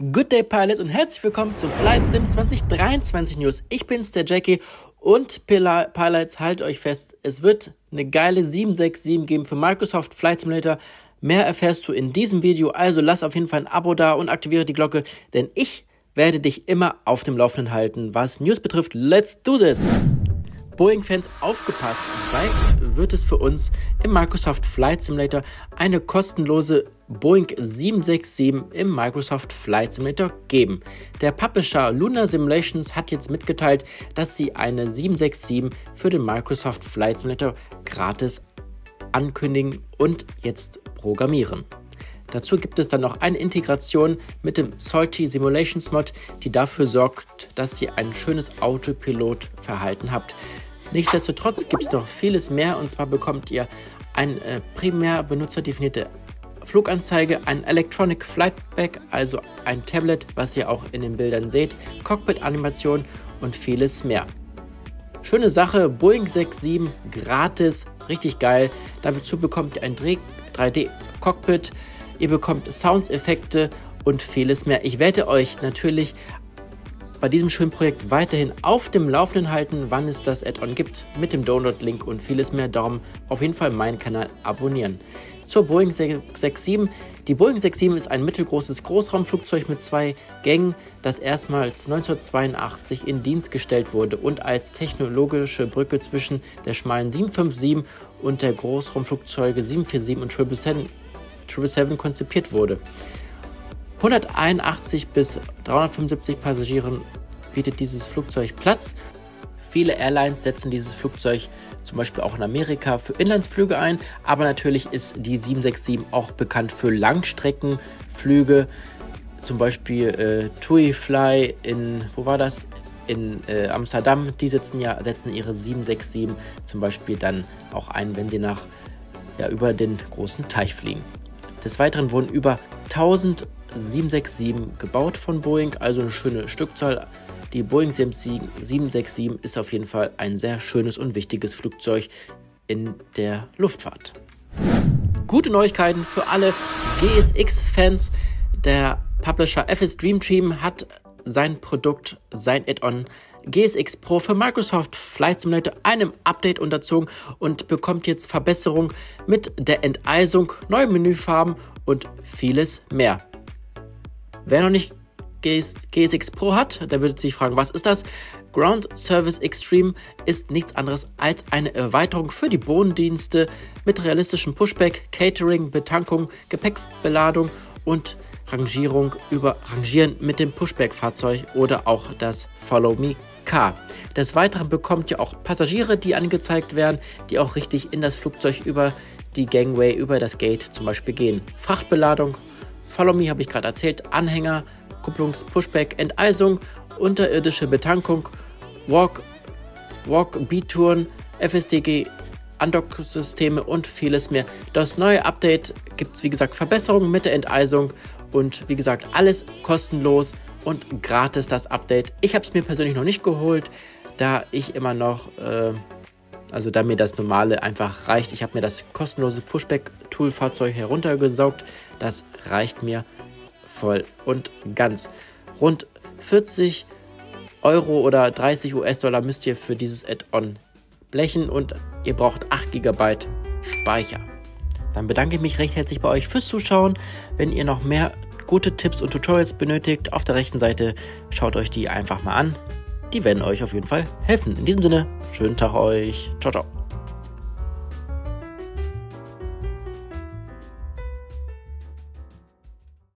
Good Day Pilots und herzlich willkommen zu Flight Sim 2023 News. Ich bin's, der Jackie und Pilots, haltet euch fest, es wird eine geile 767 geben für Microsoft Flight Simulator. Mehr erfährst du in diesem Video, also lass auf jeden Fall ein Abo da und aktiviere die Glocke, denn ich werde dich immer auf dem Laufenden halten, was News betrifft. Let's do this! Boeing-Fans aufgepasst. Bald wird es für uns im Microsoft Flight Simulator eine kostenlose Boeing 767 im Microsoft Flight Simulator geben. Der Publisher Lunar Simulations hat jetzt mitgeteilt, dass sie eine 767 für den Microsoft Flight Simulator gratis ankündigen und jetzt programmieren. Dazu gibt es dann noch eine Integration mit dem Salty Simulations Mod, die dafür sorgt, dass ihr ein schönes Autopilot-Verhalten habt. Nichtsdestotrotz gibt es noch vieles mehr und zwar bekommt ihr eine äh, primär benutzerdefinierte Fluganzeige, ein Electronic Flightback, also ein Tablet, was ihr auch in den Bildern seht, Cockpit-Animation und vieles mehr. Schöne Sache, Boeing 67 gratis, richtig geil. Dazu bekommt ihr ein 3D-Cockpit, ihr bekommt Sounds-Effekte und vieles mehr. Ich werde euch natürlich bei diesem schönen Projekt weiterhin auf dem Laufenden halten, wann es das Add-on gibt, mit dem Download-Link und vieles mehr. Darum auf jeden Fall meinen Kanal abonnieren. Zur Boeing 67. Die Boeing 67 ist ein mittelgroßes Großraumflugzeug mit zwei Gängen, das erstmals 1982 in Dienst gestellt wurde und als technologische Brücke zwischen der schmalen 757 und der Großraumflugzeuge 747 und 777 konzipiert wurde. 181 bis 375 Passagieren bietet dieses Flugzeug Platz. Viele Airlines setzen dieses Flugzeug zum Beispiel auch in Amerika für Inlandsflüge ein, aber natürlich ist die 767 auch bekannt für Langstreckenflüge, zum Beispiel äh, TUI Fly in, wo war das? In äh, Amsterdam, die setzen ja setzen ihre 767 zum Beispiel dann auch ein, wenn sie nach ja, über den großen Teich fliegen. Des Weiteren wurden über 1000 767 gebaut von Boeing, also eine schöne Stückzahl. Die Boeing 767 ist auf jeden Fall ein sehr schönes und wichtiges Flugzeug in der Luftfahrt. Gute Neuigkeiten für alle GSX-Fans. Der Publisher FS Dream Team hat sein Produkt, sein Add-on GSX Pro für Microsoft Flight Simulator einem Update unterzogen und bekommt jetzt Verbesserung mit der Enteisung, neue Menüfarben und vieles mehr. Wer noch nicht GS, GSX Pro hat, der wird sich fragen, was ist das? Ground Service Extreme ist nichts anderes als eine Erweiterung für die Bodendienste mit realistischem Pushback, Catering, Betankung, Gepäckbeladung und Rangierung über Rangieren mit dem Pushback-Fahrzeug oder auch das Follow Me Car. Des Weiteren bekommt ihr auch Passagiere, die angezeigt werden, die auch richtig in das Flugzeug über die Gangway, über das Gate zum Beispiel gehen. Frachtbeladung, Follow Me habe ich gerade erzählt, Anhänger, Kupplungs-, Pushback, Enteisung, unterirdische Betankung, Walk, Walk, B-Touren, FSDG, Undock-Systeme und vieles mehr. Das neue Update gibt es, wie gesagt, Verbesserungen mit der Enteisung und wie gesagt, alles kostenlos und gratis das Update. Ich habe es mir persönlich noch nicht geholt, da ich immer noch, äh, also da mir das normale einfach reicht. Ich habe mir das kostenlose Pushback-Tool-Fahrzeug heruntergesaugt. Das reicht mir voll und ganz. Rund 40 Euro oder 30 US-Dollar müsst ihr für dieses Add-on blechen und ihr braucht 8 GB Speicher. Dann bedanke ich mich recht herzlich bei euch fürs Zuschauen. Wenn ihr noch mehr gute Tipps und Tutorials benötigt, auf der rechten Seite schaut euch die einfach mal an. Die werden euch auf jeden Fall helfen. In diesem Sinne, schönen Tag euch. Ciao, ciao.